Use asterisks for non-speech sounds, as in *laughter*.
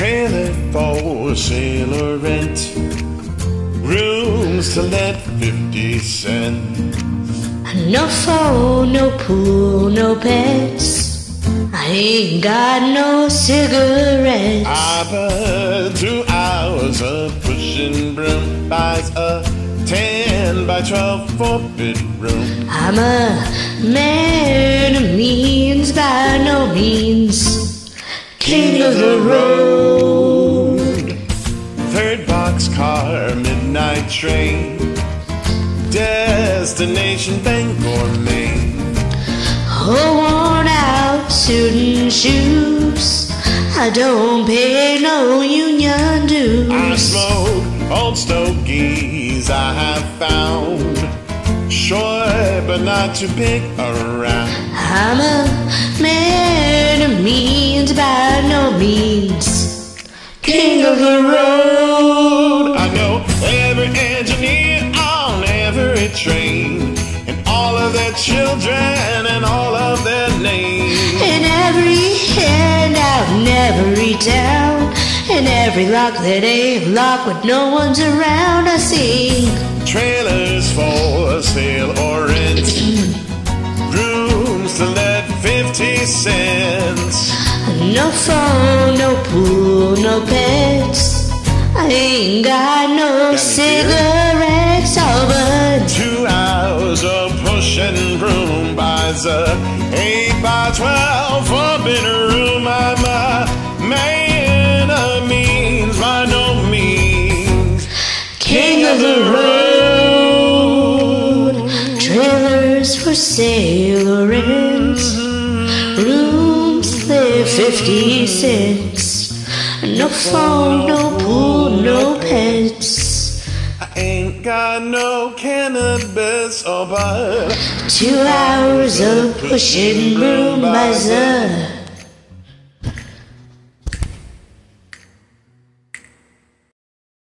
Trailer for sale or rent. Rooms to let 50 cents. No phone, no pool, no pets. I ain't got no cigarettes. Ah, I burn two hours of pushing broom buys a 10 by 12 four bedroom. I'm a man of means by no means. King of the road. Train. Destination Bangor, Maine. Oh, worn out suit and shoes. I don't pay no union dues. I smoke old stogies I have found. Short but not too big around. I'm a man of means by no means. King of the road. Their children and all of their names. In every handout, in every town, in every lock that ain't locked with no one's around, I see Trailers for sale or rent, *clears throat* rooms to let 50 cents. No phone, no pool, no pets. I ain't got no cigarettes, oh, but buys a 8 by 12 forbidden room. I'm a man of means by no means. king of the road. Trailers for sale or rent. Rooms there 50 cents. No phone, no pool, no pets. Ain't got no cannabis oh, or bud. Two hours of pushing broom by